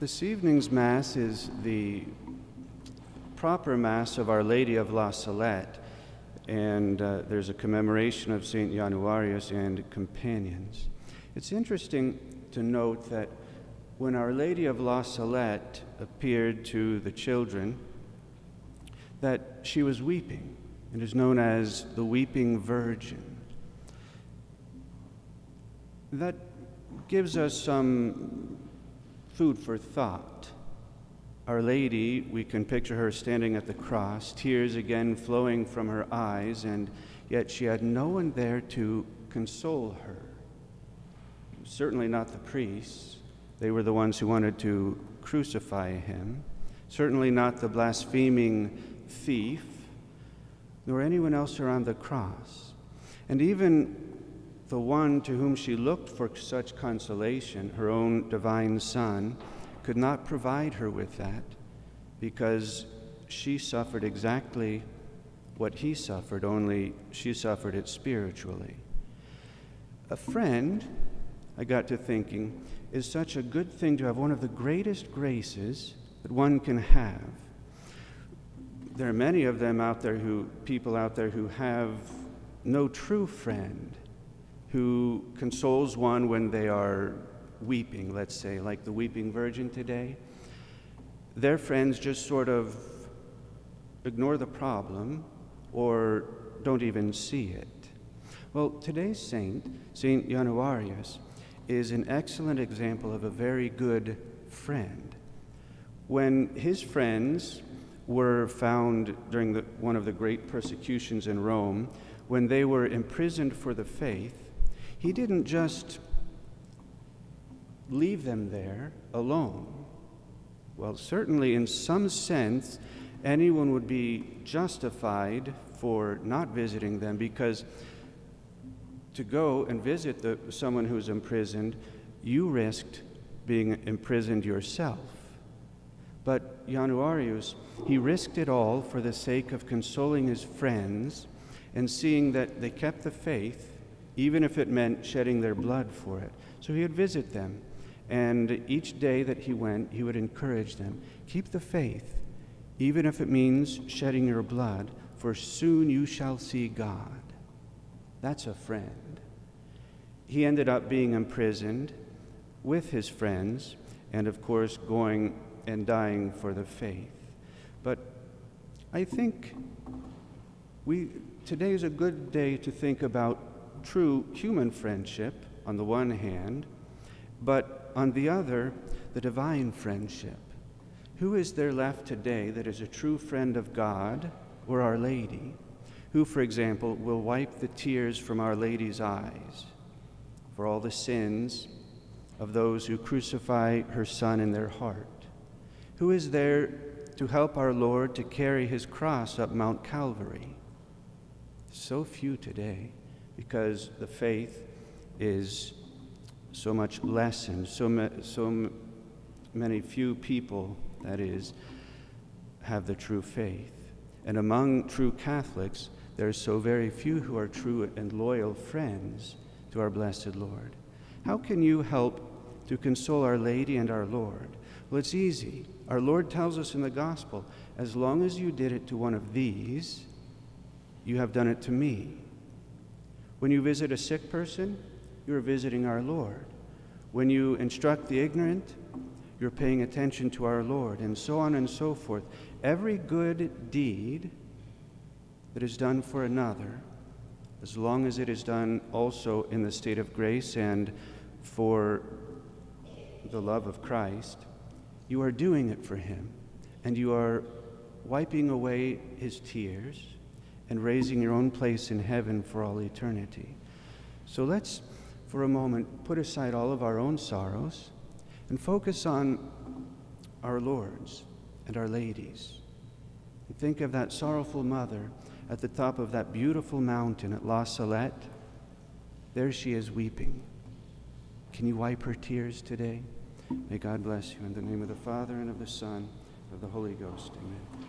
This evening's Mass is the proper Mass of Our Lady of La Salette, and uh, there's a commemoration of St. Januarius and companions. It's interesting to note that when Our Lady of La Salette appeared to the children, that she was weeping. It is known as the Weeping Virgin. That gives us some food for thought. Our Lady, we can picture her standing at the cross, tears again flowing from her eyes, and yet she had no one there to console her. Certainly not the priests. They were the ones who wanted to crucify him. Certainly not the blaspheming thief, nor anyone else around the cross. And even the one to whom she looked for such consolation, her own divine Son, could not provide her with that because she suffered exactly what he suffered, only she suffered it spiritually. A friend, I got to thinking, is such a good thing to have one of the greatest graces that one can have. There are many of them out there who, people out there who have no true friend who consoles one when they are weeping, let's say, like the weeping virgin today. Their friends just sort of ignore the problem or don't even see it. Well, today's saint, Saint Januarius, is an excellent example of a very good friend. When his friends were found during the, one of the great persecutions in Rome, when they were imprisoned for the faith, he didn't just leave them there alone. Well, certainly, in some sense, anyone would be justified for not visiting them because to go and visit the, someone who's imprisoned, you risked being imprisoned yourself. But Januarius, he risked it all for the sake of consoling his friends and seeing that they kept the faith even if it meant shedding their blood for it. So he would visit them, and each day that he went, he would encourage them keep the faith, even if it means shedding your blood, for soon you shall see God. That's a friend. He ended up being imprisoned with his friends, and of course, going and dying for the faith. But I think we, today is a good day to think about true human friendship on the one hand, but on the other, the divine friendship. Who is there left today that is a true friend of God or Our Lady? Who, for example, will wipe the tears from Our Lady's eyes for all the sins of those who crucify her Son in their heart? Who is there to help our Lord to carry his cross up Mount Calvary? So few today because the faith is so much lessened. So, ma- so many few people, that is, have the true faith. And among true Catholics, there are so very few who are true and loyal friends to our blessed Lord. How can you help to console Our Lady and our Lord? Well, it's easy. Our Lord tells us in the Gospel as long as you did it to one of these, you have done it to me. When you visit a sick person, you are visiting our Lord. When you instruct the ignorant, you're paying attention to our Lord, and so on and so forth. Every good deed that is done for another, as long as it is done also in the state of grace and for the love of Christ, you are doing it for Him, and you are wiping away His tears and raising your own place in heaven for all eternity. So let's, for a moment, put aside all of our own sorrows and focus on our Lord's and Our Lady's. And think of that sorrowful mother at the top of that beautiful mountain at La Salette. There she is weeping. Can you wipe her tears today? May God bless you in the name of the Father and of the Son and of the Holy Ghost. Amen.